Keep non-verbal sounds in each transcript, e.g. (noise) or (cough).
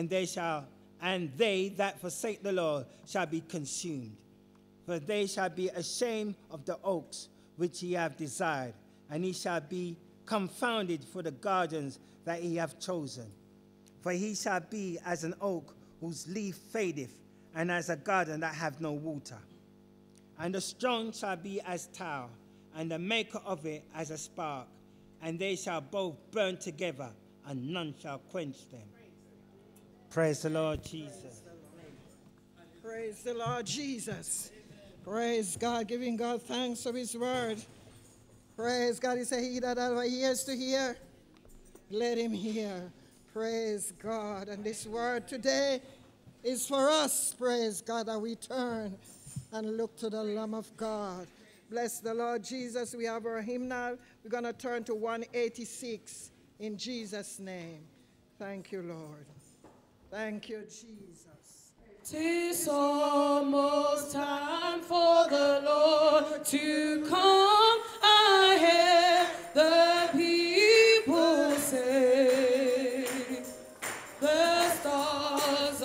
and they shall and they that forsake the Lord shall be consumed. For they shall be ashamed of the oaks which ye have desired, and he shall be confounded for the gardens that he hath chosen. For he shall be as an oak whose leaf fadeth, and as a garden that hath no water. And the strong shall be as tower, and the maker of it as a spark, and they shall both burn together, and none shall quench them. Praise the Lord Jesus. Praise the Lord Jesus. Praise God, giving God thanks for his word. Praise God. He said, He that hath ears to hear, let him hear. Praise God. And this word today is for us. Praise God that we turn and look to the Lamb of God. Bless the Lord Jesus. We have our hymnal. We're going to turn to 186 in Jesus' name. Thank you, Lord. Thank you, Jesus. Tis almost time for the Lord to come. I hear the people say, the stars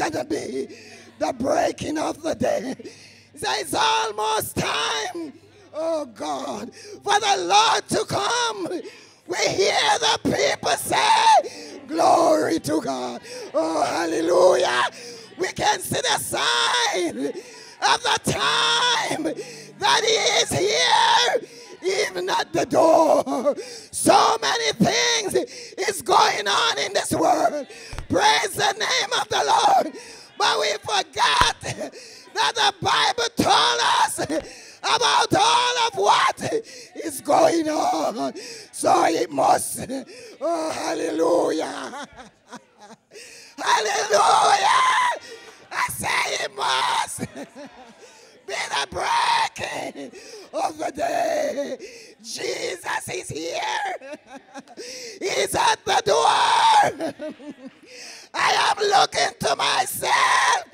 must gonna be the breaking of the day. Says it's almost time, oh God, for the Lord to come. We hear the people say, Glory to God. Oh, hallelujah. We can see the sign of the time that He is here, even at the door. So many things is going on in this world. Praise the name of the Lord. But we forgot that the Bible told us about all of what is going on. So it must. Oh, hallelujah. (laughs) Hallelujah. I say it must (laughs) be the breaking of the day. Jesus is here. He's at the door. I am looking to myself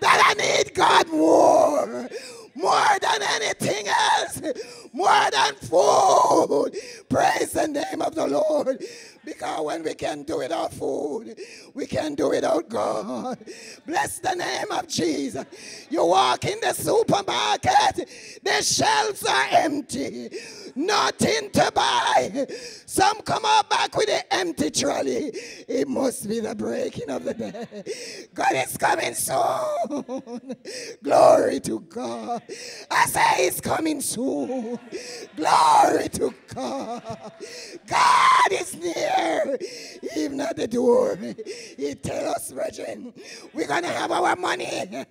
that I need God more. More than anything else. More than food. Praise the name of the Lord. Because when we can do without food, we can do without God. Bless the name of Jesus. You walk in the supermarket, the shelves are empty. Nothing to buy. Some come out back with an empty trolley. It must be the breaking of the day. God is coming soon. Glory to God. I say it's coming soon. Glory to God. God is near. Even at the door. He tell us, brethren, we're going to have our money. (laughs)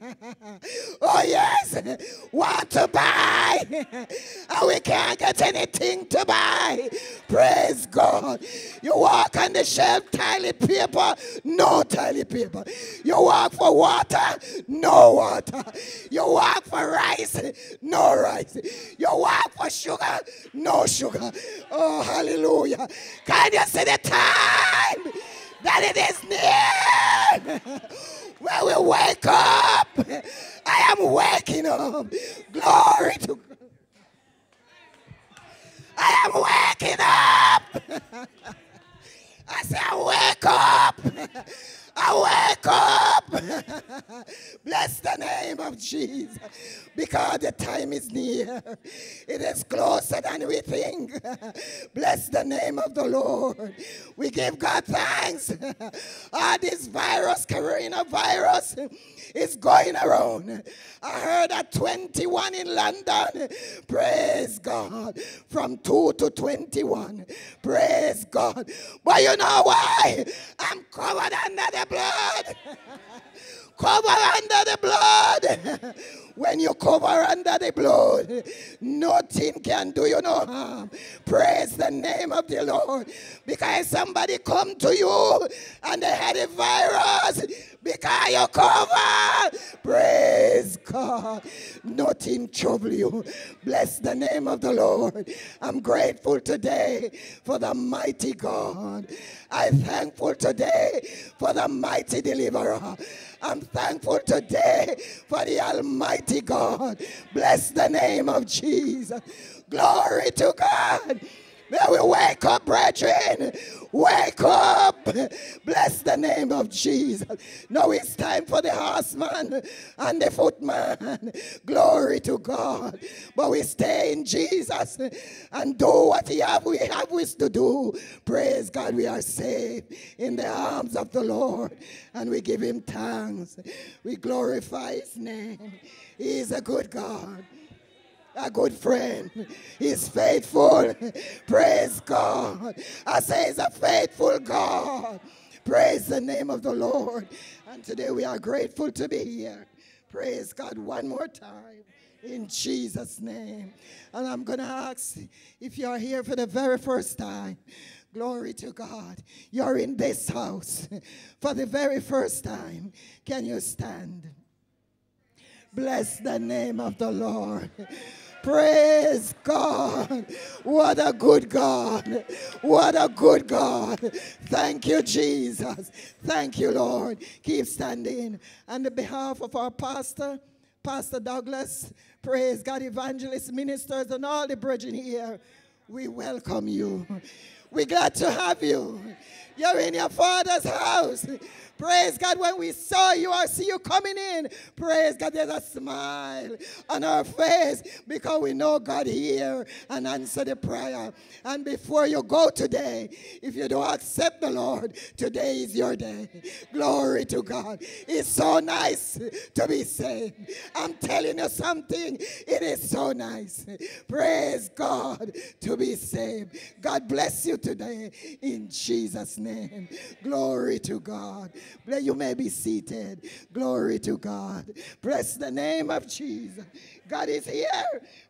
oh, yes. Want to buy. And (laughs) oh, we can't get anything to buy. Praise God. You walk on the shelf, toilet paper, no toilet paper. You walk for water, no water. You walk for rice, no rice. You walk for sugar, no sugar. Oh, hallelujah. Can you see the time that it is near? When we wake up, I am waking up. Glory to God. I am waking up. I say, wake up. I wake up. (laughs) Bless the name of Jesus. Because the time is near. It is closer than we think. (laughs) Bless the name of the Lord. We give God thanks. (laughs) Ah, this virus, coronavirus, is going around. I heard at 21 in London. Praise God. From 2 to 21. Praise God. But you know why? I'm covered under the blood. cover under the blood. When you cover under the blood, nothing can do you no harm. Praise the name of the Lord. Because somebody come to you and they had a virus because you cover. Praise God. Nothing trouble you. Bless the name of the Lord. I'm grateful today for the mighty God. I'm thankful today for the mighty deliverer. I'm thankful today for the Almighty God. Bless the name of Jesus. Glory to God. May we wake up, brethren. Wake up. Bless the name of Jesus. Now it's time for the horseman and the footman. Glory to God. But we stay in Jesus and do what he have, we have wish to do. Praise God, we are saved in the arms of the Lord. And we give him thanks. We glorify his name. He is a good God a good friend. He's faithful. Praise God. I say he's a faithful God. Praise the name of the Lord. And today we are grateful to be here. Praise God one more time in Jesus' name. And I'm going to ask if you are here for the very first time. Glory to God. You're in this house (laughs) for the very first time. Can you stand? Bless the name of the Lord. Praise God. What a good God. What a good God. Thank you, Jesus. Thank you, Lord. Keep standing. On the behalf of our pastor, Pastor Douglas, praise God, evangelists, ministers, and all the brethren here, we welcome you. We're glad to have you. You're in your father's house. Praise God, when we saw you or see you coming in, praise God, there's a smile on our face because we know God here and answer the prayer. And before you go today, if you don't accept the Lord, today is your day. Glory to God. It's so nice to be saved. I'm telling you something, it is so nice. Praise God to be saved. God bless you today in Jesus' name. Glory to God. You may be seated. Glory to God. Bless the name of Jesus. God is here.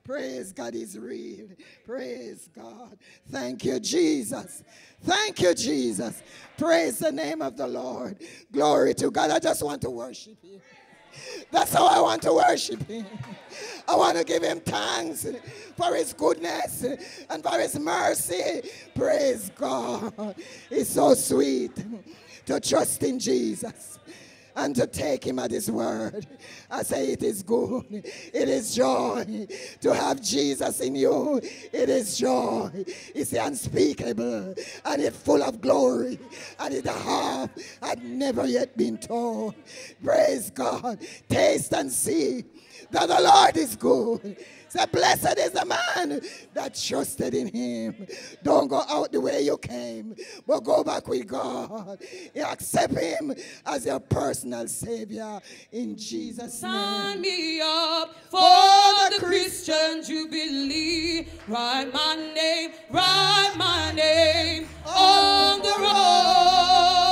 Praise God is real. Praise God. Thank you, Jesus. Thank you, Jesus. Praise the name of the Lord. Glory to God. I just want to worship Him. That's how I want to worship Him. I want to give Him thanks for His goodness and for His mercy. Praise God. It's so sweet to trust in Jesus and to take him at his word. I say it is good. It is joy to have Jesus in you. It is joy. It's unspeakable and it's full of glory and it half had never yet been told. Praise God. Taste and see that the Lord is good. Say, blessed is the man that trusted in him. Don't go out the way you came, but go back with God. You accept him as your personal savior in Jesus' name. Sign me up for the Christian Jubilee. Write my name, write my name on the roll.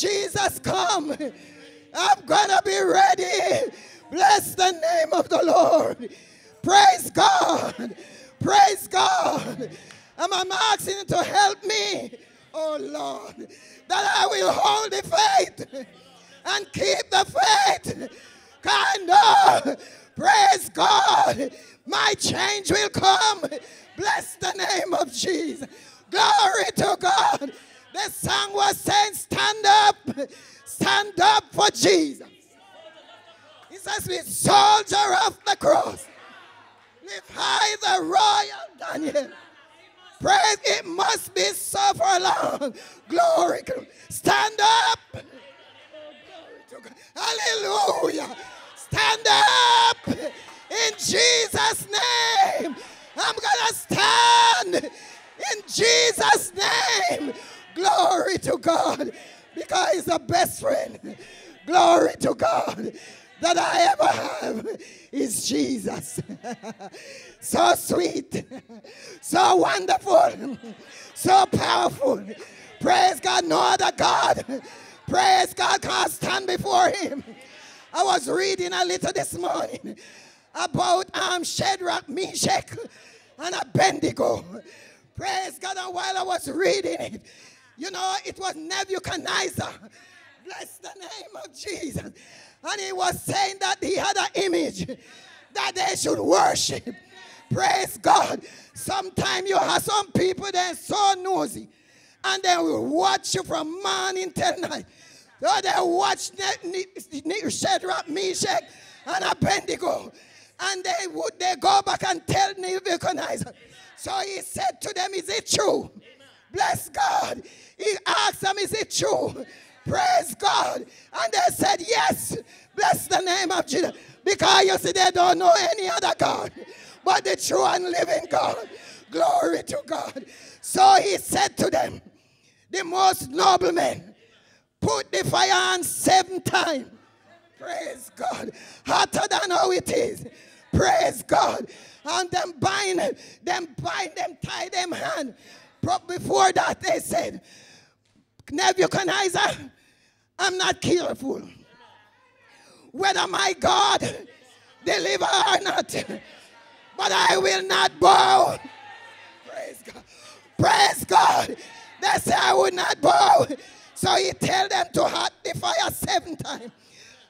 Jesus come, I'm going to be ready. Bless the name of the Lord. Praise God. Praise God. And I'm asking to help me, oh Lord, that I will hold the faith and keep the faith. Kind of, praise God, my change will come. Bless the name of Jesus. Glory to God. The song was saying, Stand up, stand up for Jesus. He says, We soldier of the cross, lift high the royal Daniel. Praise, it must be so for long. Glory. Stand up. Hallelujah. Stand up in Jesus' name. I'm going to stand in Jesus' name. Glory to God because He's the best friend. Glory to God that I ever have is Jesus. (laughs) so sweet, so wonderful, so powerful. Praise God, no other God. Praise God, can't stand before Him. I was reading a little this morning about um, Shadrach, Meshach, and Abednego. Praise God, and while I was reading it, you know, it was Nebuchadnezzar. Bless the name of Jesus. And he was saying that he had an image that they should worship. Praise God. Sometimes you have some people that are so nosy and they will watch you from morning till night. So they watch Shadrach, Meshach, and Abednego. And they would they go back and tell Nebuchadnezzar. So he said to them, Is it true? Bless God. He asked them, Is it true? Praise God. And they said, Yes. Bless the name of Jesus. Because you see, they don't know any other God but the true and living God. Glory to God. So he said to them, The most noble men, put the fire on seven times. Praise God. Hotter than how it is. Praise God. And them bind them, bind them, tie them hand. But before that, they said, Nebuchadnezzar, I'm not careful whether my God deliver or not. But I will not bow. Praise God. Praise God. They say I would not bow. So he tell them to hot the fire seven times.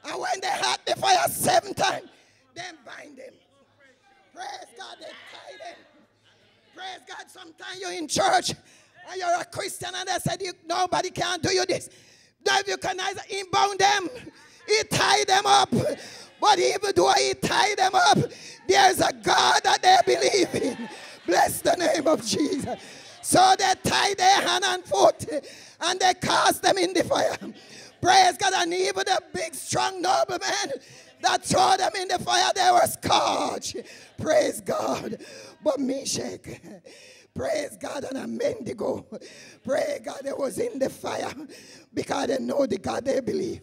And when they hot the fire seven times, then bind them. Praise God, they tie them. Praise God, sometimes you're in church and you're a Christian and they said you, nobody can do you this. Nebuchadnezzar inbound them. He tied them up. But even though he tied them up, there's a God that they believe in. Bless the name of Jesus. So they tied their hand and foot and they cast them in the fire. Praise God. And even the big, strong nobleman that throw them in the fire, they were scorched. Praise God. But Meshach, praise God, and Abednego. praise God, they was in the fire because they know the God they believe.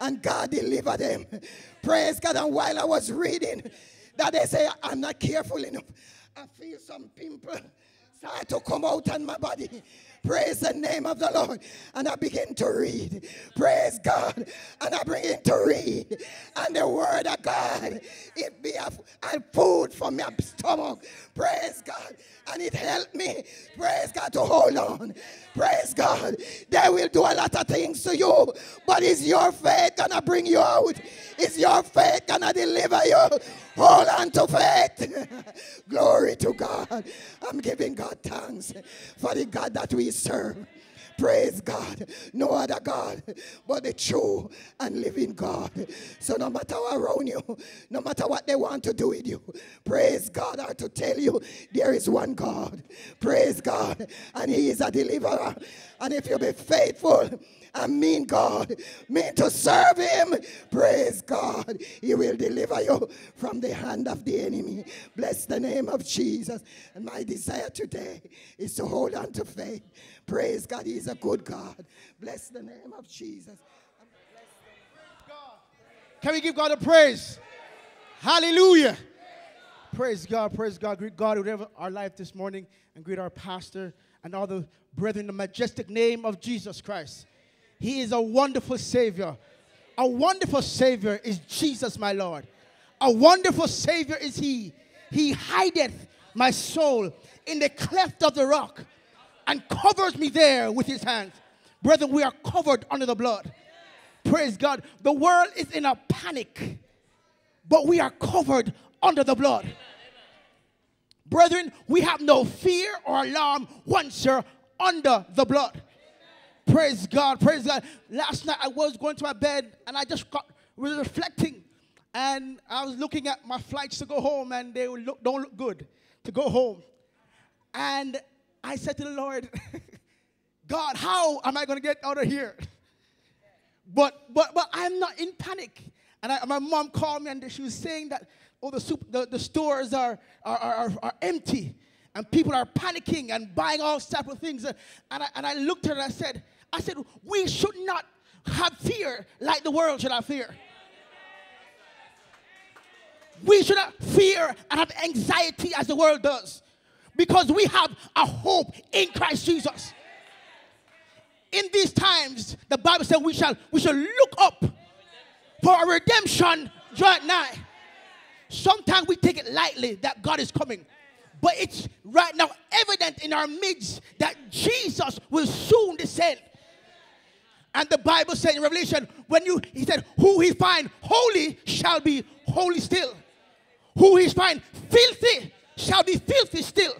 And God delivered them. Praise God. And while I was reading, that they say, I'm not careful enough. I feel some pimple start to come out on my body. Praise the name of the Lord. And I begin to read. Praise God. And I begin to read. And the word of God, it be a, a food for my stomach. Praise God. And it helped me, praise God, to hold on. Praise God. They will do a lot of things to you. But is your faith gonna bring you out? Is your faith gonna deliver you? Hold on to faith. (laughs) Glory to God. I'm giving God thanks for the God that we serve. Praise God. No other God but the true and living God. So no matter what around you, no matter what they want to do with you, praise God or to tell you there is one God. Praise God. And He is a deliverer. And if you be faithful, I mean God, mean to serve Him. Praise God. He will deliver you from the hand of the enemy. Bless the name of Jesus. And my desire today is to hold on to faith. Praise God. He's a good God. Bless the name of Jesus. Can we give God a praise? Hallelujah. Praise God, praise God. Greet God whatever our life this morning and greet our pastor and all the brethren in the majestic name of Jesus Christ. He is a wonderful Savior. A wonderful Savior is Jesus, my Lord. A wonderful Savior is He. He hideth my soul in the cleft of the rock and covers me there with His hands. Brethren, we are covered under the blood. Praise God. The world is in a panic, but we are covered under the blood. Brethren, we have no fear or alarm once you're under the blood. Praise God, praise God. Last night I was going to my bed and I just got reflecting and I was looking at my flights to go home and they look, don't look good to go home. And I said to the Lord, (laughs) God, how am I going to get out of here? But but but I'm not in panic. And I, my mom called me and she was saying that oh the, soup, the, the stores are, are, are, are empty and people are panicking and buying all type of things. And I, and I looked at her and I said, I said, we should not have fear like the world should have fear. We should not fear and have anxiety as the world does because we have a hope in Christ Jesus. In these times, the Bible said we shall we shall look up for a redemption right now. Sometimes we take it lightly that God is coming. But it's right now evident in our midst that Jesus will soon descend. And the Bible said in Revelation, when you, he said, who he find holy shall be holy still. Who he find filthy shall be filthy still.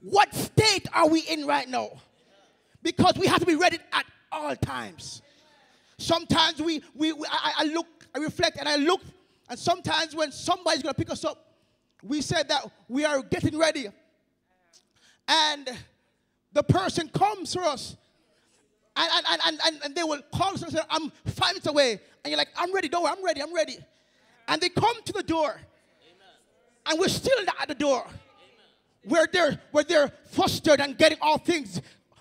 What state are we in right now? Because we have to be ready at all times. Sometimes we, we, we I, I look, I reflect and I look, and sometimes when somebody's gonna pick us up, we said that we are getting ready. And the person comes for us. And, and, and, and, and they will call us and say, I'm five minutes away. And you're like, I'm ready, don't worry, I'm ready, I'm ready. And they come to the door. And we're still not at the door. Where they're there flustered and getting all things.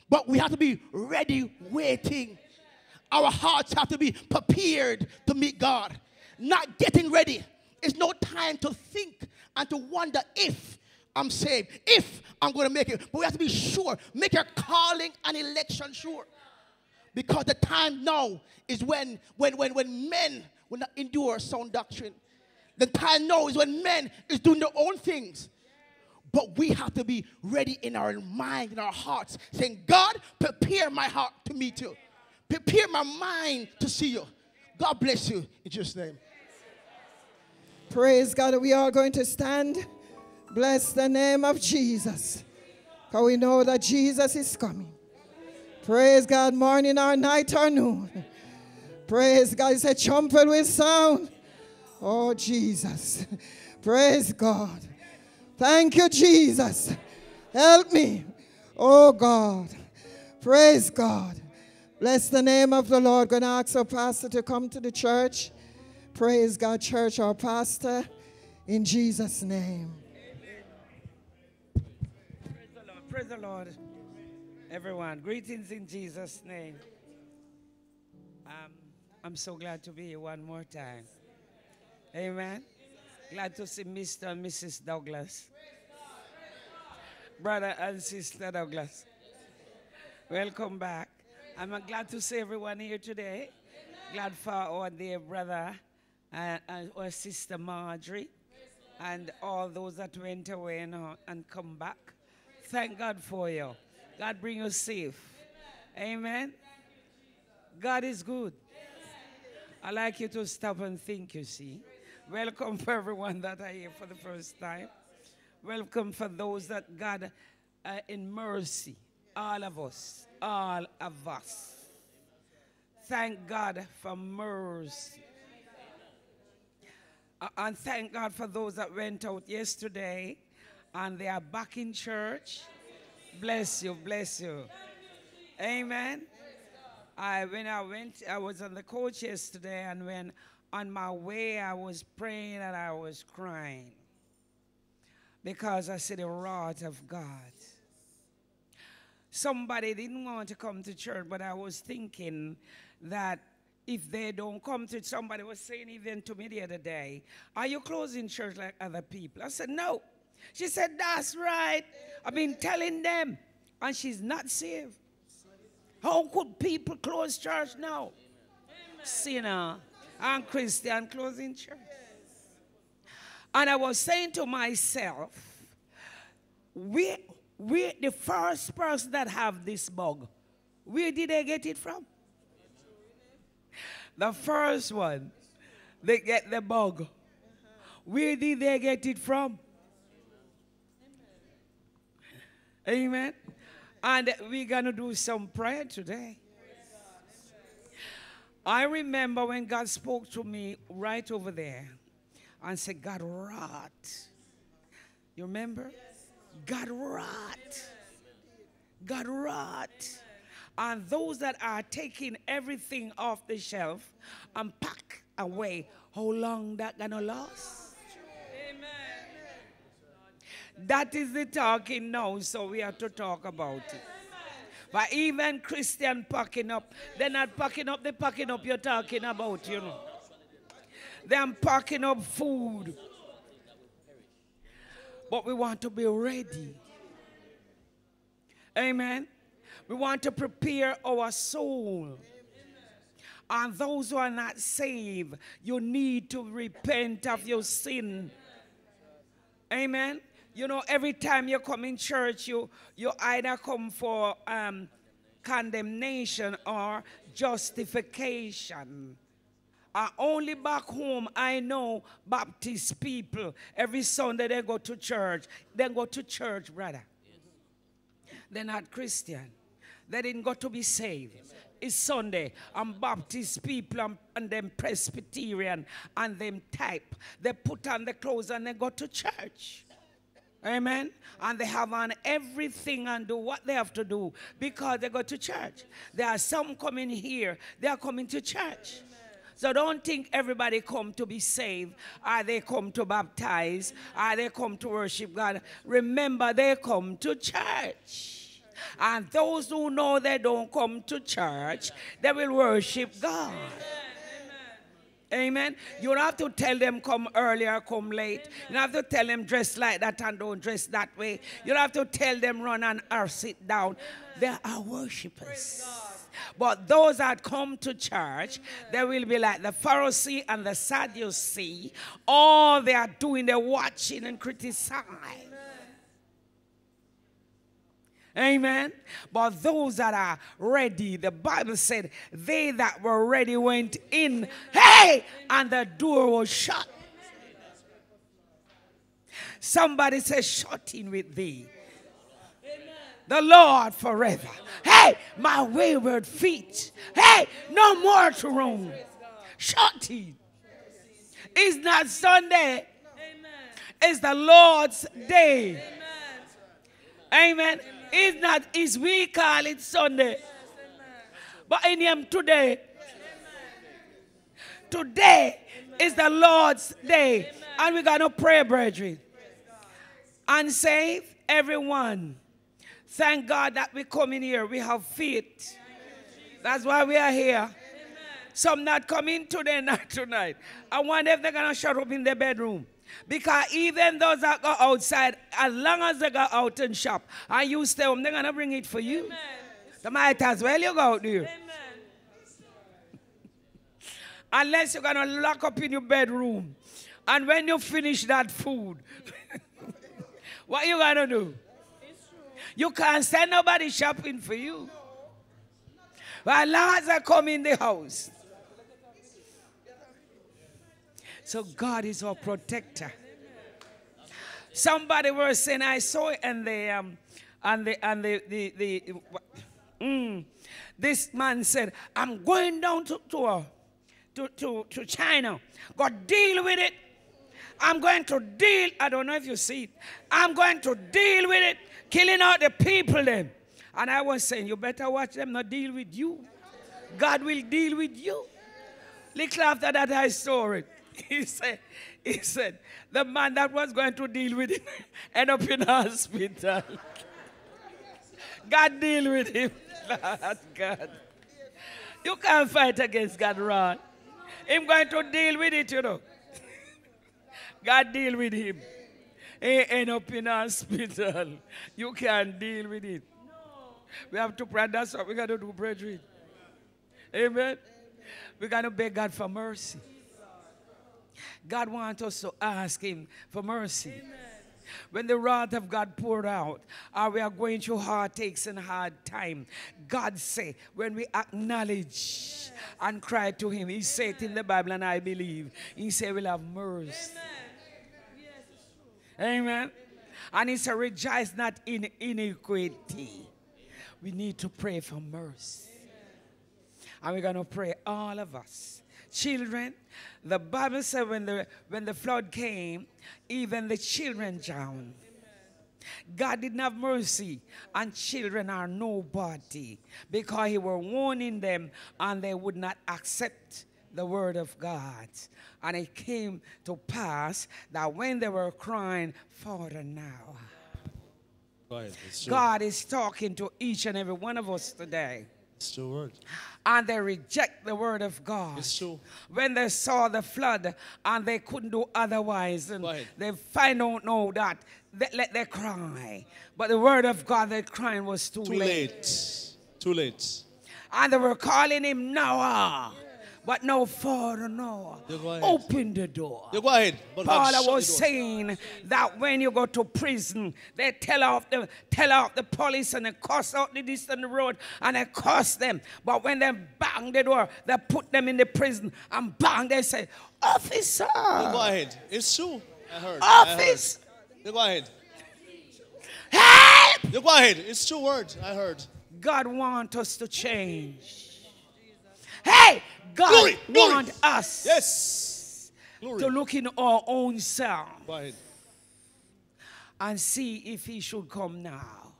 But we have to be ready, waiting. Our hearts have to be prepared to meet God. Not getting ready. It's no time to think and to wonder if I'm saved, if I'm going to make it. But we have to be sure. Make your calling and election sure. Because the time now is when, when, when, when men will not endure sound doctrine. The time now is when men is doing their own things. But we have to be ready in our mind, in our hearts, saying, God, prepare my heart to meet you. Prepare my mind to see you. God bless you in Jesus' name. Praise God. We are going to stand. Bless the name of Jesus. Because we know that Jesus is coming. Praise God, morning or night or noon. Praise God. He said, trumpet with sound. Oh, Jesus. (laughs) Praise God. Thank you, Jesus. Help me. Oh, God. Praise God. Bless the name of the Lord. Going to ask our pastor to come to the church. Praise God, church, our pastor, in Jesus' name. Praise the Lord. Praise the Lord. Everyone, greetings in Jesus' name. Um, I'm so glad to be here one more time. Amen. Glad to see Mr. and Mrs. Douglas. Brother and Sister Douglas. Welcome back. I'm uh, glad to see everyone here today. Glad for our dear brother and, and our sister Marjorie and all those that went away and, uh, and come back. Thank God for you. God bring you safe. Amen. God is good. I like you to stop and think, you see. Welcome for everyone that are here for the first time. Welcome for those that God, uh, in mercy, all of us, all of us. Thank God for mercy. Uh, and thank God for those that went out yesterday and they are back in church. Bless you, bless you. Amen. I when I went, I was on the coach yesterday, and when on my way I was praying and I was crying because I see the wrath of God. somebody didn't want to come to church, but I was thinking that if they don't come to somebody was saying even to me the other day, are you closing church like other people? I said, no. She said, that's right. I've been telling them, and she's not saved. How could people close church now? Sinner and Christian closing church. And I was saying to myself, we, we the first person that have this bug, where did they get it from? The first one, they get the bug. Where did they get it from? Amen. And we're going to do some prayer today. I remember when God spoke to me right over there and said, God rot. You remember? God rot. God rot. And those that are taking everything off the shelf and pack away, how long that gonna last? Amen. That is the talking now, so we have to talk about it. But even Christian packing up, they're not packing up the packing up you're talking about, you know. They're packing up food. But we want to be ready. Amen. We want to prepare our soul. And those who are not saved, you need to repent of your sin. Amen. You know, every time you come in church, you, you either come for um, condemnation or justification. Uh, only back home, I know Baptist people, every Sunday they go to church. They go to church, brother. They're not Christian. They didn't go to be saved. It's Sunday. I'm Baptist people and, and them Presbyterian and them type. They put on the clothes and they go to church. Amen. And they have on everything and do what they have to do because they go to church. There are some coming here, they are coming to church. So don't think everybody come to be saved, or they come to baptize, or they come to worship God. Remember, they come to church. And those who know they don't come to church, they will worship God. Amen. You don't have to tell them come early or come late. You don't have to tell them dress like that and don't dress that way. You don't have to tell them run and or sit down. They are worshippers. But those that come to church, they will be like the Pharisee and the Sadducee. All they are doing, they're watching and criticizing. Amen. But those that are ready, the Bible said, they that were ready went in. Hey! And the door was shut. Somebody says, shut in with thee. The Lord forever. Hey, my wayward feet. Hey, no more to roam. Shut in. It's not Sunday. It's the Lord's day. Amen. It's not his we call it Sunday. But in him today. Today is the Lord's day. And we're gonna pray, brethren. And save everyone. Thank God that we come in here. We have faith. That's why we are here. Some not coming today, (laughs) not tonight. I wonder if they're gonna shut up in their bedroom. Because even those that go outside, as long as they go out and shop and you stay home, they're going to bring it for you. Amen. They might as well you go out there. Amen. Unless you're going to lock up in your bedroom. And when you finish that food, (laughs) what you going to do? You can't send nobody shopping for you. But as long as I come in the house, so God is our protector. Somebody was saying, I saw it, and the um, and the and the the, the mm, this man said, I'm going down to to, uh, to to to China. God deal with it. I'm going to deal. I don't know if you see it. I'm going to deal with it, killing all the people then. And I was saying, you better watch them not deal with you. God will deal with you. Little after that, I saw it. (laughs) he said, he said, the man that was going to deal with him (laughs) end up in hospital. (laughs) God deal with him. Lord God. You can't fight against God, Ron. Him going to deal with it, you know. God deal with him. He end up in hospital. You can't deal with it. We have to pray. That's what we got to do, brethren. Amen. We got to beg God for mercy. God wants us to ask Him for mercy. When the wrath of God poured out, or we are going through heartaches and hard time, God say, when we acknowledge and cry to Him, He said in the Bible, and I believe, He said, we'll have mercy. Amen. And He said, rejoice not in iniquity. We need to pray for mercy. And we're going to pray, all of us. Children, the Bible said when the, when the flood came, even the children drowned. God didn't have mercy, and children are nobody because He were warning them and they would not accept the word of God. And it came to pass that when they were crying, Father, now. Go ahead. God is talking to each and every one of us today. True word. And they reject the word of God. It's true. When they saw the flood and they couldn't do otherwise, and they find out now that they let they cry. But the word of God, their crying was too, Too late. late. Too late. And they were calling him Noah. But no Father Noah. You go ahead. Open the door. You go ahead. But Paul the was saying that when you go to prison, they tell off the tell off the police and they cuss out the the road and they cuss them. But when they bang the door, they put them in the prison and bang, they say, Officer! You go ahead. It's true. I heard. I heard. Office! You go ahead. Help! You go ahead. It's true word. I heard. God wants us to change. Hey, God Glory, glory. us Yes. Glory. to look in our own self and see if he should come now.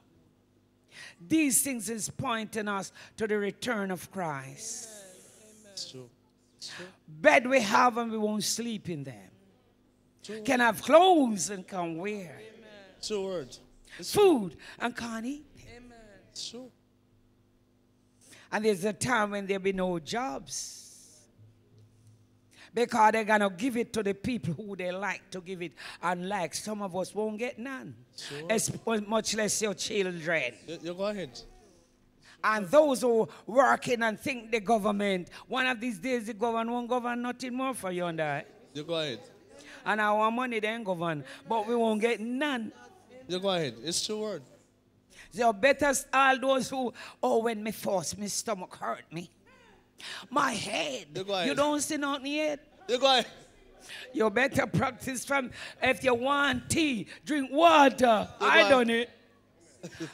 These things is pointing us to the return of Christ. True. Bed we have and we won't sleep in them. Can have clothes and can wear. It's true word. It's, Food and can't eat. it's true. And there's a time when there'll be no jobs. Because they're going to give it to the people who they like to give it. And like some of us won't get none. As much less your children. You, you go ahead. And those who working and think the government, one of these days the government won't govern nothing more for you and I. You go ahead. And our money they ain't govern, but we won't get none. You go ahead. It's true word. So better all those who, oh, when me force, my stomach hurt me. My head. You go ahead. You don't see nothing yet. You better practice from if you want tea, drink water. I go done it.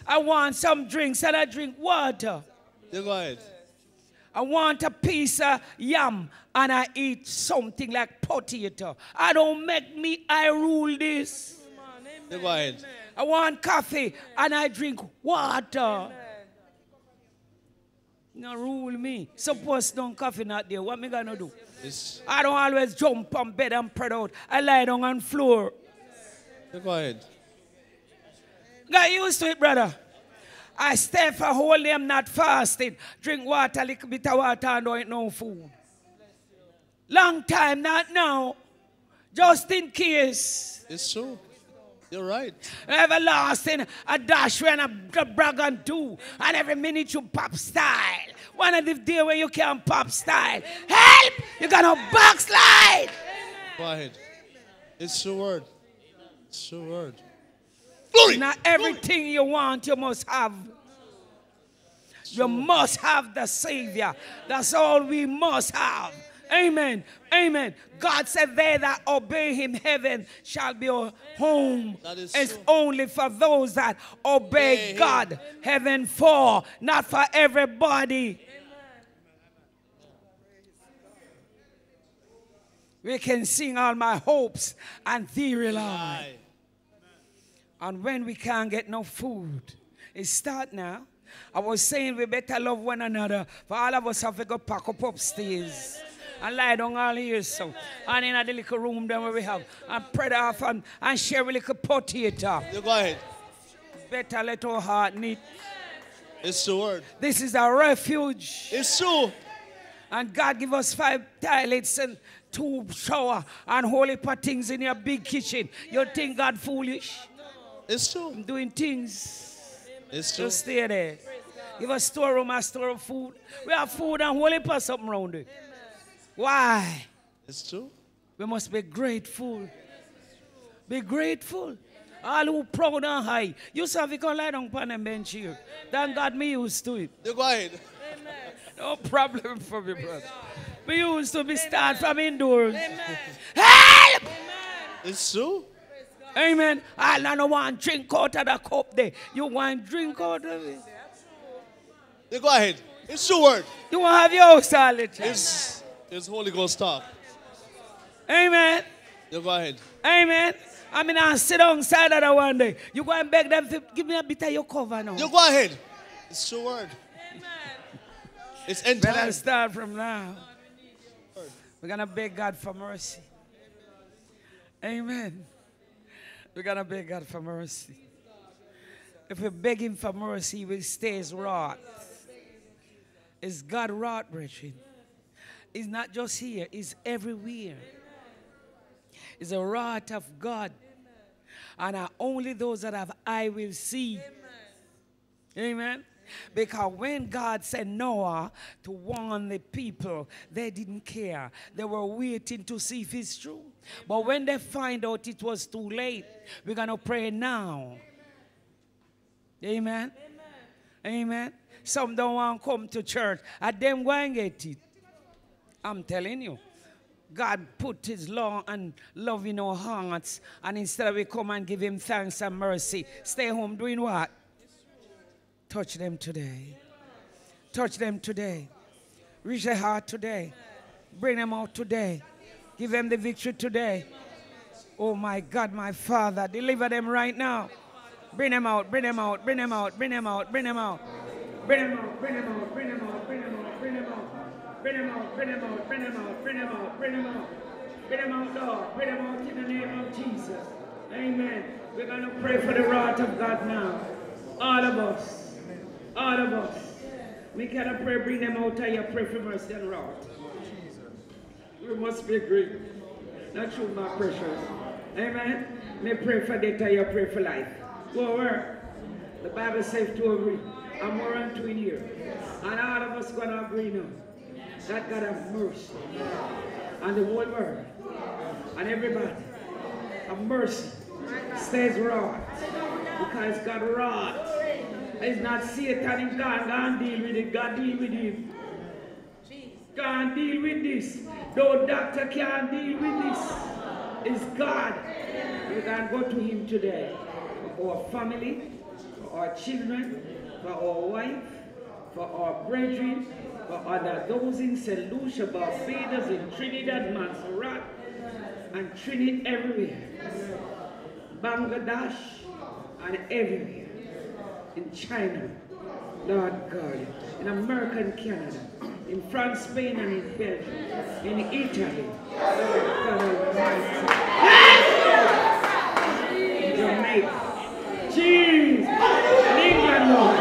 I want some drinks and I drink water. Go ahead. I want a piece of yam and I eat something like potato. I don't make me, I rule this. You go ahead. I want coffee and I drink water. No rule me. Suppose don't coffee not there. What me gonna do? It's, I don't always jump on bed and spread out. I lie down on floor. go ahead. Got used to it, brother. I stay for whole day, I'm not fasting. Drink water, little bit of water, and don't eat no food. Long time, not now. Just in case. It's true. You're right. Everlasting, a dash when a, a brag and do. And every minute you pop style. One of the day when you can pop style. Help! You're gonna backslide. Go ahead. It's true word. It's true word. Not everything you want, you must have. You must have the Savior. That's all we must have. Amen. Amen. God said, They that obey him, heaven shall be a home. It's true. only for those that obey. God. Heaven for, not for everybody. We can sing all my hopes and thee rely. And when we can't get no food, it start now. I was saying we better love one another. For all of us have to go pack up upstairs. And lie down all here so. And in the little room there where we have. And spread off and, and share a little potato. You go ahead. Better let our heart knit. It's the word. This is our refuge. It's true. And God give us five toilets and two shower and holy pot things in your big kitchen. You think God foolish? It's true. I'm doing things. It's true. Just stay there. Give us storeroom, I store of food. We have food and holy pot something around it. Why? It's true. We must be grateful. Be grateful. All who proud and high. You say you can lie down on a bench here. Thank God me used to it. You go ahead. No problem for me, brother. We used to be start from indoors. Help! It's true. Amen. I don't want to drink out of the cup there. You want drink out of it. You go ahead. It's true word. You want to have your house all the time. It's, it's Holy Ghost talk. Amen. You go ahead. Amen. I mean, I'll sit on side of the one day. You go and beg them to give me a bit of your cover now. You go ahead. It's true word. Amen. It's end Better time. start from now. We're going to beg God for mercy. Amen. We're going to beg God for mercy. If we beg Him for mercy, He will stay His wrath. Is God wrath, brethren? It's not just here, it's everywhere. It's a wrath of God. And are only those that have eye will see. Amen. Because when God sent Noah to warn the people, they didn't care. They were waiting to see if it's true. But when they find out it was too late, we're going to pray now. Amen. Amen. Some don't want to come to church. And them and get it. I'm telling you. God put his law and love in our hearts. And instead of we come and give him thanks and mercy, stay home doing what? Touch them today. Touch them today. Reach their heart today. Bring them out today. Give them the victory today. Oh my God, my Father, deliver them right now. Bring them out, bring them out, bring them out, bring them out, bring them out. Bring them out, bring them out, bring them out, bring them out, bring them out. Bring them out, bring them out, bring them out, bring them out, bring them out. Bring them out, Lord. Bring them out in the name of Jesus. Amen. We're going to pray for the wrath of God now. All of us. All of us. We cannot pray, bring them out and you pray for mercy and wrath. We must be great. Not true, my precious. Amen. Me pray for and you pray for life. Go where? The Bible says to agree. I'm more than two here. And all of us gonna agree now. That God have mercy. And the whole world. And everybody. Have mercy. Stays wrath. Because God wrath. It's not Satan, he's God. God deal with it. God deal with him. God deal with this. No doctor can deal with this. It's God. We can go to him today. For our family, for our children, for our wife, for our brethren, for other those in St. Lucia, Barbados, in Trinidad, Montserrat, and Trinidad everywhere. Bangladesh and everywhere. In China, Lord God, in America and Canada, in France, Spain, and in Belgium, in Italy, God Almighty. In Jamaica, Jesus, in England, Lord,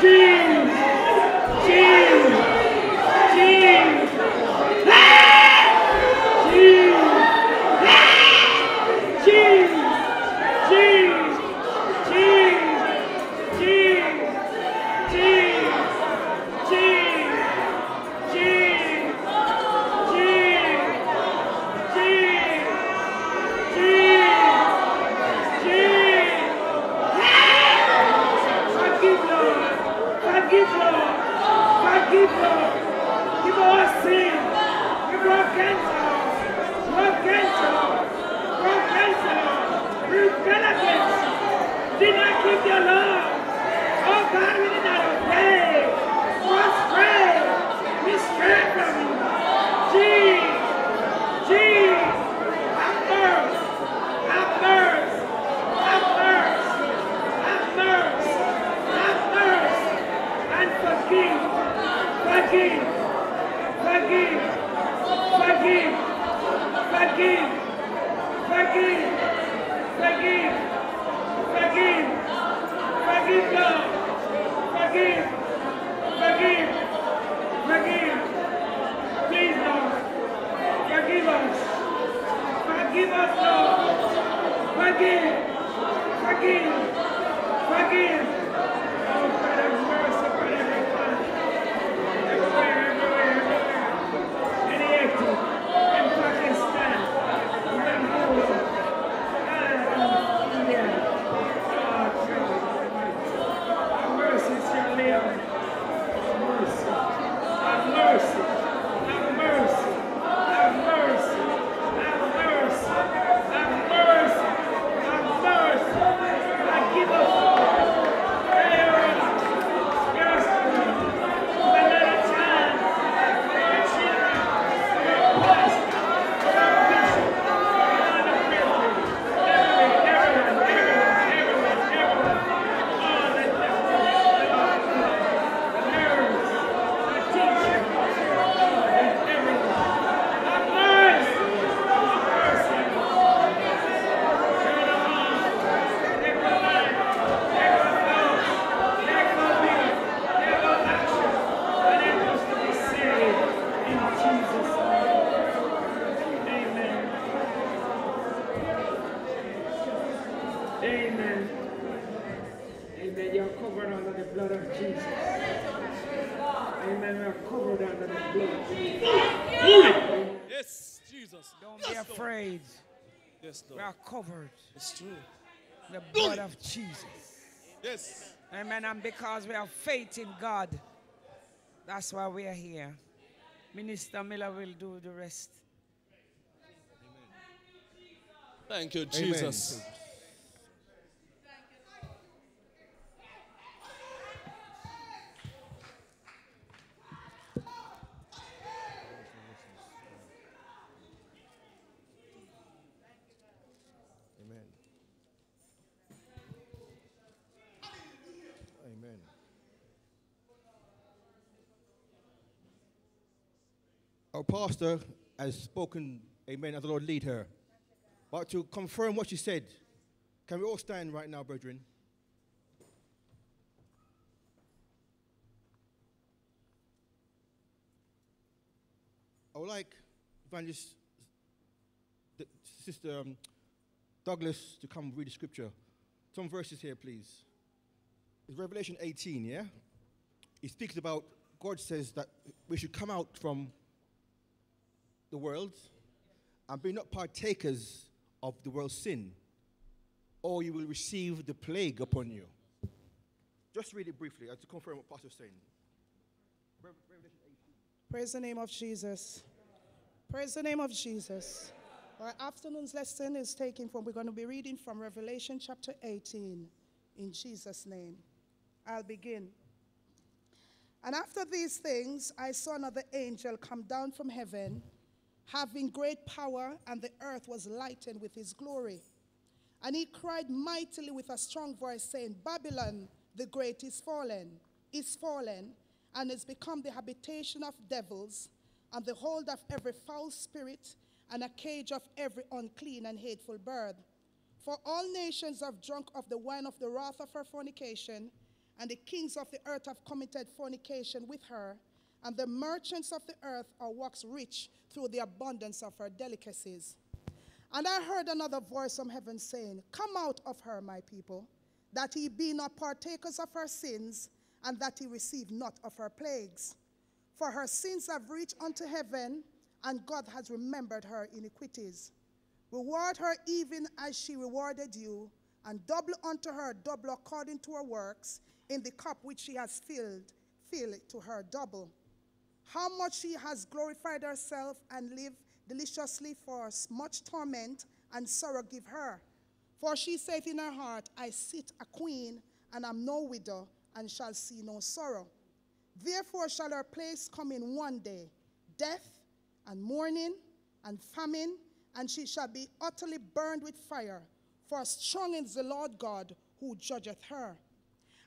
Jesus, Jeez. Covered. It's true. The blood of Jesus. Yes. Amen. And because we have faith in God, that's why we are here. Minister Miller will do the rest. Thank you, Jesus. Amen. Amen. Our pastor has spoken, amen, as the Lord lead her. But to confirm what she said, can we all stand right now, brethren? I would like Evangelist Sister um, Douglas to come read the scripture. Some verses here, please. It's Revelation 18, yeah? It speaks about, God says that we should come out from the world and be not partakers of the world's sin, or you will receive the plague upon you. Just read it briefly, uh, to confirm what Pastor's saying. Rev- Revelation 18. Praise the name of Jesus. Praise the name of Jesus. Our afternoon's lesson is taken from, we're going to be reading from Revelation chapter 18 in Jesus' name. I'll begin. And after these things, I saw another angel come down from heaven, having great power, and the earth was lightened with his glory. And he cried mightily with a strong voice, saying, Babylon the great is fallen, is fallen, and is become the habitation of devils, and the hold of every foul spirit, and a cage of every unclean and hateful bird. For all nations have drunk of the wine of the wrath of her fornication, and the kings of the earth have committed fornication with her, and the merchants of the earth are waxed rich through the abundance of her delicacies. And I heard another voice from heaven saying, Come out of her, my people, that ye be not partakers of her sins, and that ye receive not of her plagues. For her sins have reached unto heaven, and God has remembered her iniquities. Reward her even as she rewarded you, and double unto her double according to her works, in the cup which she has filled, fill it to her double. How much she has glorified herself and lived deliciously for us. much torment and sorrow give her. For she saith in her heart, I sit a queen, and am no widow, and shall see no sorrow. Therefore shall her place come in one day, death and mourning and famine, and she shall be utterly burned with fire. For strong is the Lord God who judgeth her.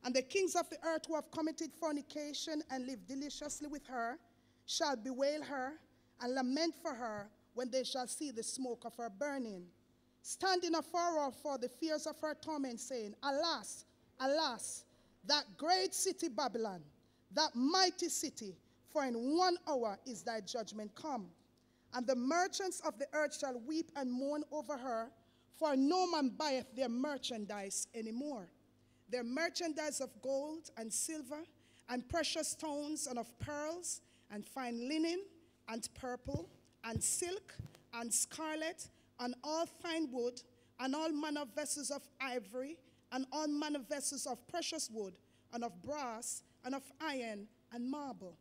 And the kings of the earth who have committed fornication and lived deliciously with her shall bewail her and lament for her when they shall see the smoke of her burning, standing afar off for the fears of her torment, saying, Alas, alas, that great city Babylon, that mighty city, for in one hour is thy judgment come. And the merchants of the earth shall weep and mourn over her, For no man buyeth their merchandise anymore. Their merchandise of gold and silver, and precious stones, and of pearls, and fine linen, and purple, and silk, and scarlet, and all fine wood, and all manner vessels of ivory, and all manner vessels of precious wood, and of brass, and of iron, and marble,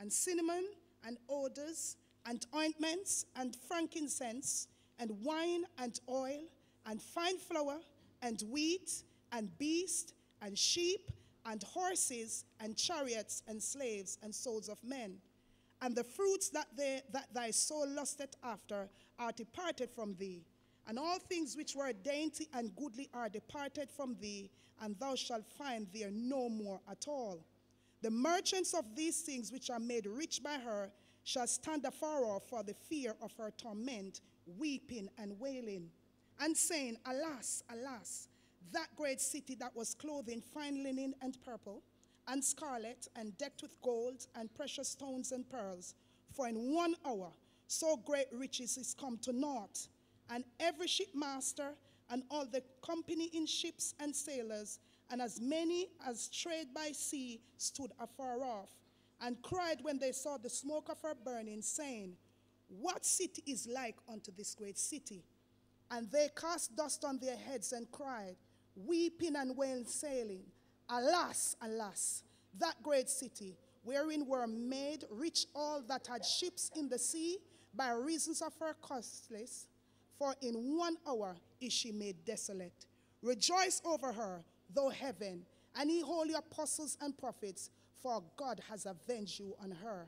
and cinnamon, and odors, and ointments, and frankincense, and wine, and oil, and fine flour, and wheat, and beast, and sheep, and horses, and chariots, and slaves, and souls of men. And the fruits that, they, that thy soul lusteth after are departed from thee. And all things which were dainty and goodly are departed from thee, and thou shalt find there no more at all. The merchants of these things which are made rich by her shall stand afar off for the fear of her torment, weeping and wailing, and saying, Alas, alas, that great city that was clothed in fine linen and purple, and scarlet, and decked with gold, and precious stones and pearls. For in one hour so great riches is come to naught, and every shipmaster and all the company in ships and sailors, and as many as trade by sea, stood afar off, and cried when they saw the smoke of her burning, saying, What city is like unto this great city? And they cast dust on their heads and cried, weeping and wailing, saying, Alas, alas, that great city, wherein were made rich all that had ships in the sea by reasons of her costliness, for in one hour is she made desolate. Rejoice over her, though heaven, and ye holy apostles and prophets, for God has avenged you on her.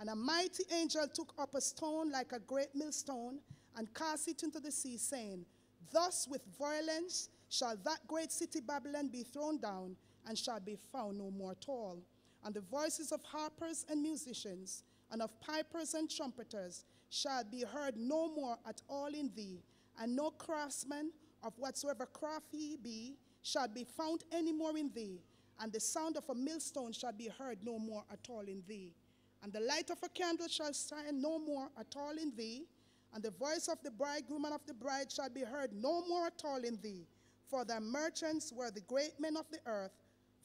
And a mighty angel took up a stone like a great millstone and cast it into the sea, saying, Thus with violence shall that great city Babylon be thrown down, and shall be found no more at all. And the voices of harpers and musicians, and of pipers and trumpeters, shall be heard no more at all in thee, and no craftsman of whatsoever craft he be shall be found any more in thee, and the sound of a millstone shall be heard no more at all in thee. And the light of a candle shall shine no more at all in thee, and the voice of the bridegroom and of the bride shall be heard no more at all in thee. For thy merchants were the great men of the earth,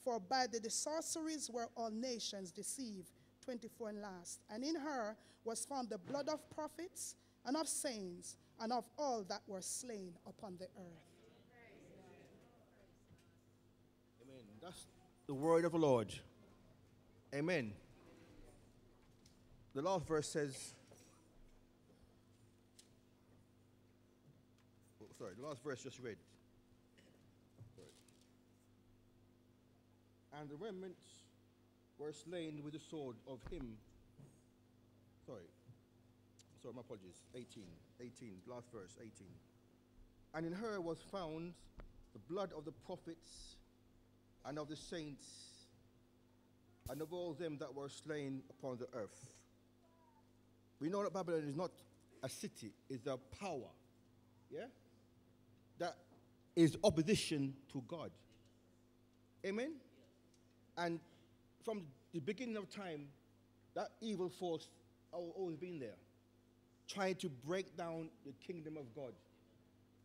for by the, the sorceries were all nations deceived. 24 and last. And in her was found the blood of prophets and of saints and of all that were slain upon the earth. Amen. That's the word of the Lord. Amen. The last verse says, oh, sorry, the last verse just read. Sorry. And the remnants were slain with the sword of him. Sorry. Sorry, my apologies. 18. 18. Last verse, 18. And in her was found the blood of the prophets and of the saints and of all them that were slain upon the earth. We know that Babylon is not a city, it's a power. Yeah? That is opposition to God. Amen? And from the beginning of time, that evil force has always been there, trying to break down the kingdom of God.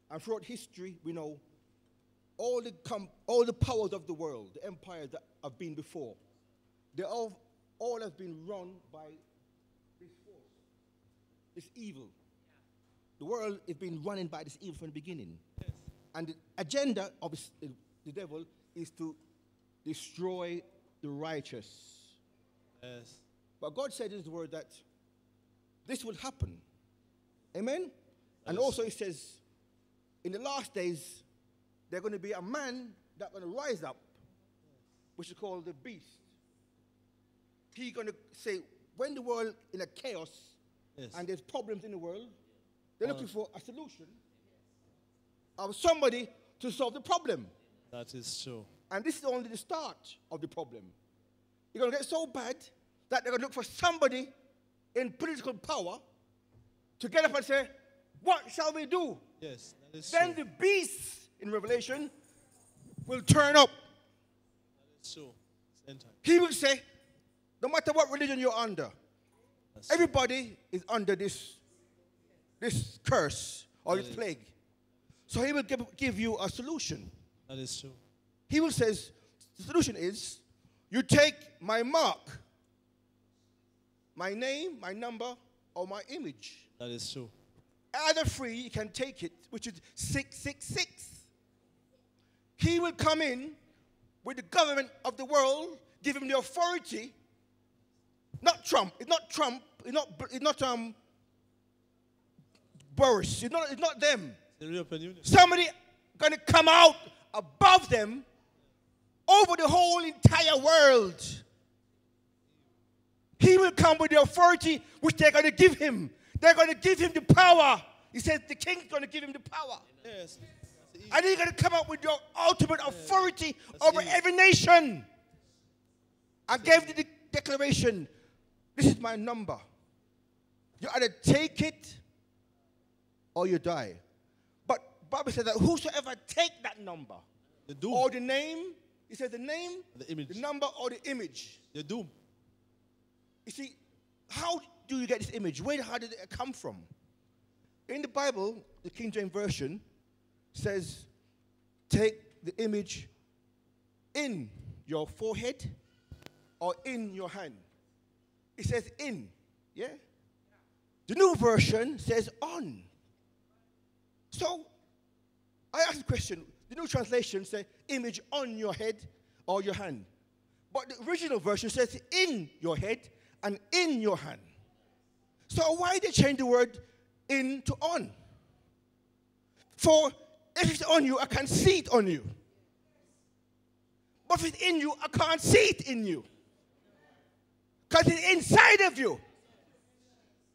And throughout history, we know all the, com- all the powers of the world, the empires that have been before, they all, all have been run by this force, this evil. The world has been running by this evil from the beginning. And the agenda of the devil is to destroy the righteous. Yes. But God said in His word that this will happen. Amen? And also, He says, in the last days, there's going to be a man that's going to rise up, which is called the beast. He's going to say, when the world in a chaos Yes. and there's problems in the world, they're looking uh. for a solution of somebody to solve the problem. That is true. And this is only the start of the problem. It's going to get so bad that they're going to look for somebody in political power to get up and say, What shall we do? Yes, that is Then true. the beast in Revelation will turn up. It's true. It's end time. He will say, No matter what religion you're under, That's true. everybody is under this, this curse or this Yes. plague. So he will give, give you a solution. That is true. He will says the solution is you take my mark, my name, my number, or my image. That is true. Either free, you can take it, which is 666. He will come in with the government of the world, give him the authority. Not Trump. It's not Trump. It's not, it's not um, Boris. It's not, it's not them. The European Union. Somebody gonna come out above them over the whole entire world. He will come with the authority which they're gonna give him. They're gonna give him the power. He says the king's gonna give him the power. Yes. And he's gonna come up with your ultimate authority over easy. every nation. I gave the de- declaration. This is my number. You either take it or you die. But Bible says that whosoever take that number The or the name, he says the name, The image. the number or the image. The doom. You see, how do you get this image? Where how did it come from? In the Bible, the King James Version says, take the image in your forehead or in your hand. It says in, yeah? The new version says on. So I asked the question. The new translation says image on your head or your hand. But the original version says in your head and in your hand. So why they change the word in to on? For if it's on you, I can see it on you. But if it's in you, I can't see it in you. Because it's inside of you.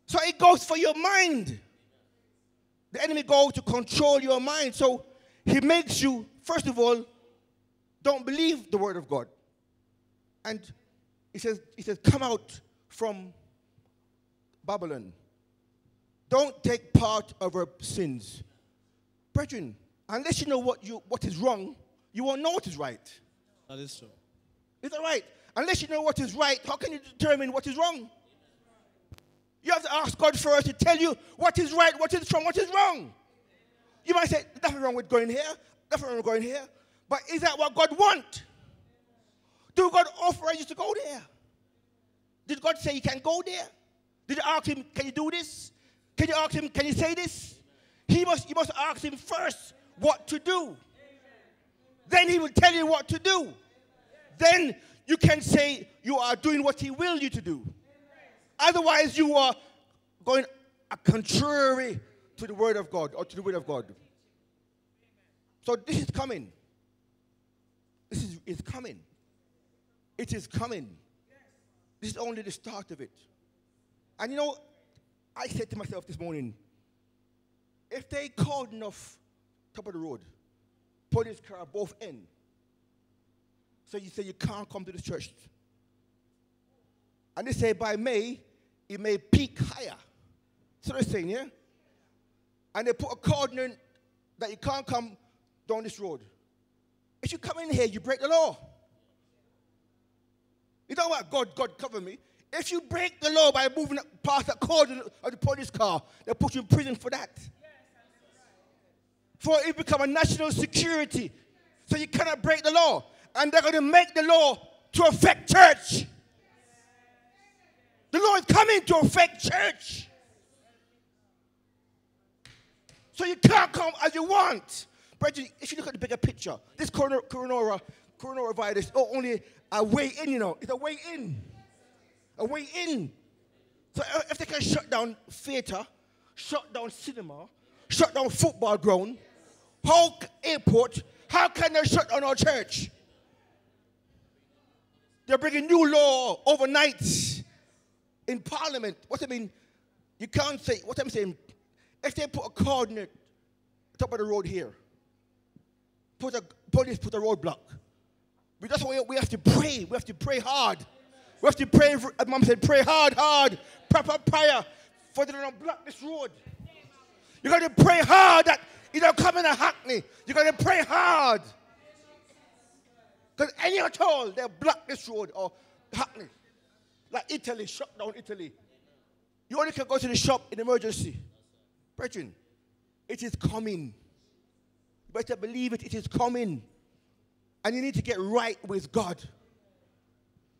So it goes for your mind. The enemy goes to control your mind. So he makes you, first of all, don't believe the word of God. And he says, he says, come out from Babylon. Don't take part of her sins. Brethren, unless you know what, you, what is wrong, you won't know what is right. That is true. Is that right? Unless you know what is right, how can you determine what is wrong? You have to ask God first to tell you what is right, what is wrong, what is wrong. You might say, nothing wrong with going here, nothing wrong with going here. But is that what God wants? Do God authorize you to go there? Did God say you can go there? Did you ask him, can you do this? Can you ask him, can you say this? He must, you must ask him first what to do. Then he will tell you what to do. Then you can say you are doing what he will you to do. Otherwise, you are going a contrary to the word of God or to the will of God. So this is coming. This is, is coming. It is coming. This is only the start of it. And you know, I said to myself this morning, if they called enough top of the road, police car both end, so you say you can't come to the church. And they say by May, it may peak higher. So they're saying, yeah? And they put a coordinate that you can't come down this road. If you come in here, you break the law. You know what? God, God cover me. If you break the law by moving past that coordinate of the police car, they'll put you in prison for that. For it become a national security. So you cannot break the law. And they're going to make the law to affect church. The law is coming to affect church. So you can't come as you want. But if you look at the bigger picture, this corona, corona, coronavirus is only a way in, you know. It's a way in. A way in. So uh, if they can shut down theater, shut down cinema, shut down football ground, Hulk airport, how can they shut down our church? They're bringing new law overnight in parliament. What I mean, you can't say, what I'm saying, if they put a coordinate top of the road here, put a police put a roadblock. We that's why we have to pray. We have to pray hard. We have to pray. Mom said, pray hard, hard, proper prayer, for they don't block this road. You got to pray hard that you don't come in a hackney. You got to pray hard. Because any at all, they block this road or hackney. Like Italy, shut down Italy. You only can go to the shop in emergency. Brethren, it is coming. You better believe it, it is coming. And you need to get right with God.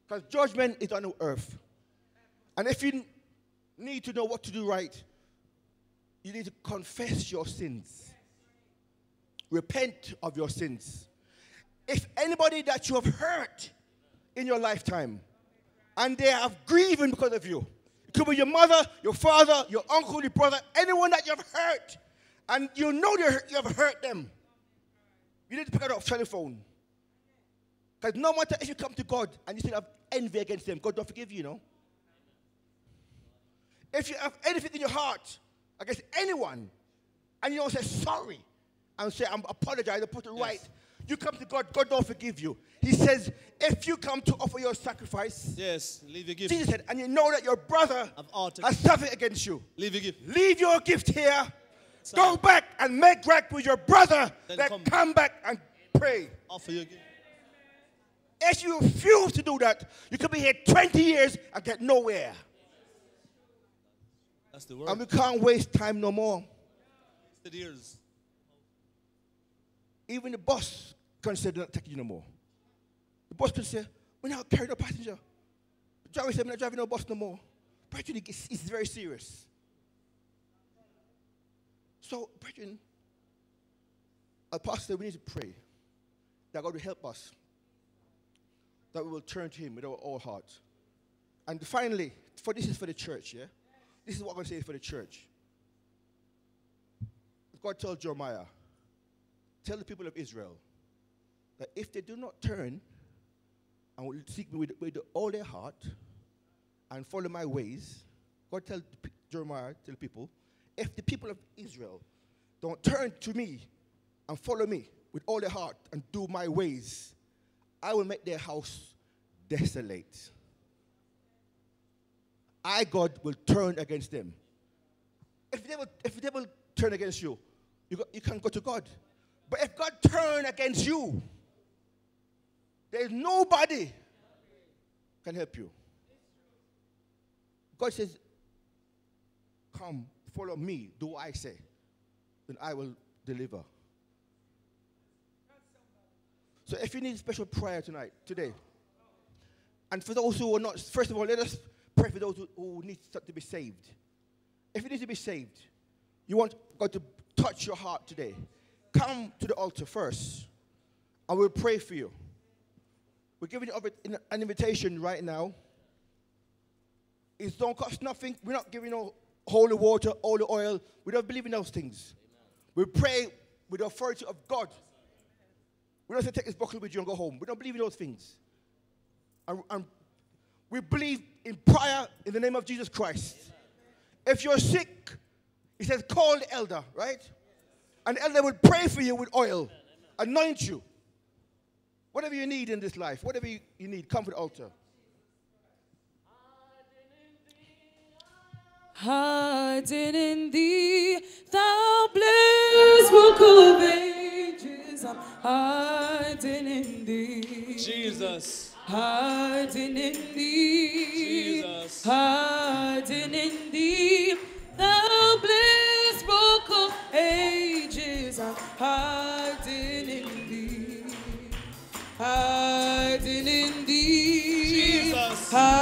Because judgment is on the earth. And if you need to know what to do right, you need to confess your sins. Repent of your sins. If anybody that you have hurt in your lifetime and they have grieving because of you, it could be your mother, your father, your uncle, your brother, anyone that you have hurt, and you know you have hurt them, you need to pick up the telephone. Because no matter if you come to God and you still have envy against them, God don't forgive you, you know. If you have anything in your heart against anyone and you don't say sorry and say, I'm apologize, I put it right, you come to God, God don't forgive you. He says, if you come to offer your sacrifice, Yes, leave your gift. Jesus said, and you know that your brother has something against you, Leave your gift. leave your gift here, go back and make right with your brother, Then then come. come back and pray. Offer your gift. If you refuse to do that, you could be here 20 years and get nowhere. That's the word. And we can't waste time no more. Years. Even the boss say they're not taking you no more. The boss can say, we're not carrying no passenger. The driver said, we're not driving no bus no more. Brethren, it's, it's very serious. So, brethren, a pastor, we need to pray that God will help us, that we will turn to Him with our whole heart. And finally, for this is for the church, yeah? This is what I'm going to say for the church. God told Jeremiah, tell the people of Israel that if they do not turn and will seek me with, with all their heart and follow my ways, God tell Jeremiah, tell the people, if the people of Israel don't turn to me and follow me with all their heart and do my ways, I will make their house desolate. I, God, will turn against them. If they will, if they will turn against you, you, go, you can go to God. But if God turn against you, there is nobody can help you. God says, Come, follow me, do what I say, then I will deliver. So if you need special prayer tonight, today, and for those who are not, first of all, let us pray for those who, who need to be saved. If you need to be saved, you want God to touch your heart today, come to the altar first, and we'll pray for you. We're giving you an- an invitation right now. It don't cost nothing. We're not giving no holy water, holy oil. We don't believe in those things. We pray with the authority of God. We don't say take this buckle with you and go home. We don't believe in those things. And, and we believe in prayer in the name of Jesus Christ. If you're sick, he says, call the elder, right? And the elder will pray for you with oil, anoint you. Whatever you need in this life, whatever you, you need, come to the altar. Hiding in thee, thou blessed Rock of Ages, I'm hiding in thee. Jesus. Hiding in thee. Jesus. Hiding in thee, thou blessed Rock of Ages, I'm hiding Hallelujah.